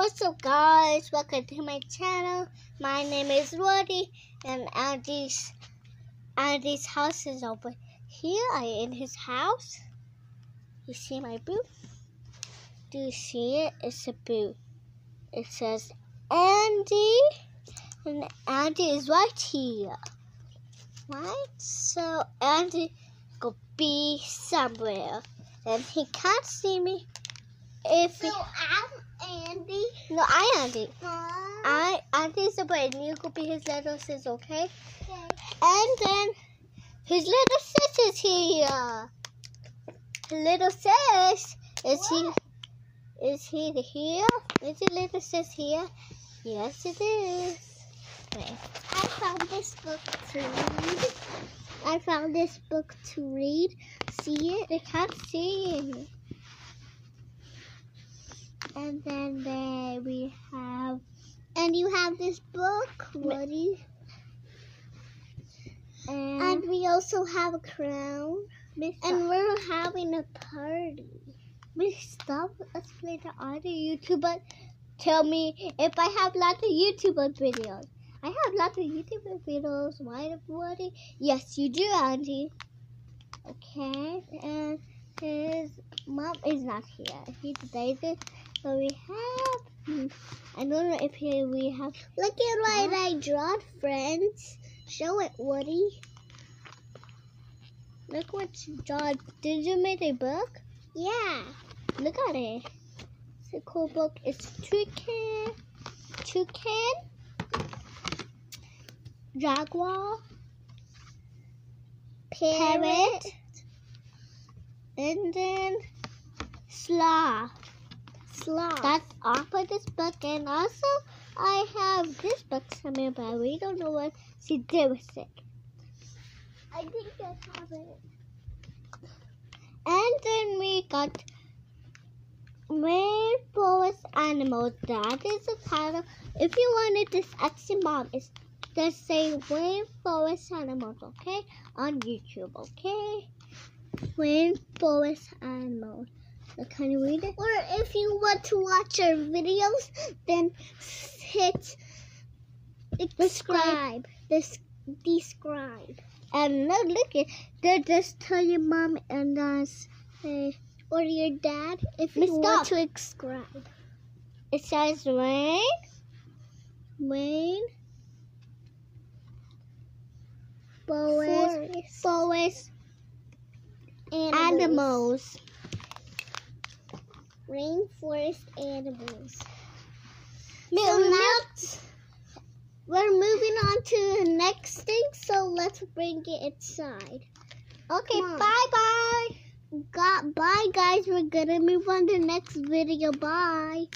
What's up guys? Welcome to my channel. My name is Woody and Andy's Andy's house is over here. I am in his house. You see my boo? Do you see it? It's a boo. It says Andy and Andy is right here. Right? So Andy could be somewhere and he can't see me if So he, I'm Andy. no I Andy. Huh? I Andy's a boy and you could be his little sis, okay? Okay. And then his little sis is here. Little sis is he is he here? Is your little sis here? Yes it is. Wait. I found this book to read. I found this book to read. See it? They can't see it. And then there we have. And you have this book, Woody. And, And we also have a crown. Miss And we're having a party. We stop let's play the other YouTuber. Tell me if I have lots of YouTuber videos. I have lots of YouTuber videos. Why Woody? Yes, you do, Auntie. Okay, and his mom is not here. He's dated. So we have. I don't know if here we have. Look at what I drawn, friends. Show it, Woody. Look what you draw. Did you make a book? Yeah. Look at it. It's a cool book. It's toucan, toucan, jaguar, parrot, and then sloth. That's all for this book. And also, I have this book somewhere, but we don't know what she did with it. I think I have it. And then we got Rainforest Animals. That is the title. If you wanted this action mom, it's just say Rainforest Animals, okay? On YouTube, okay? Rainforest Animals. You read? Or if you want to watch our videos, then hit Subscribe. This describe. And now look it. They just tell your mom and us. Uh, Or your dad if you want to subscribe. it says rain, rain, Forest forest animals. animals. Rainforest animals. Milk, So now we're moving on to the next thing, so let's bring it inside. Okay, bye bye. Got bye guys, we're gonna move on to the next video. Bye.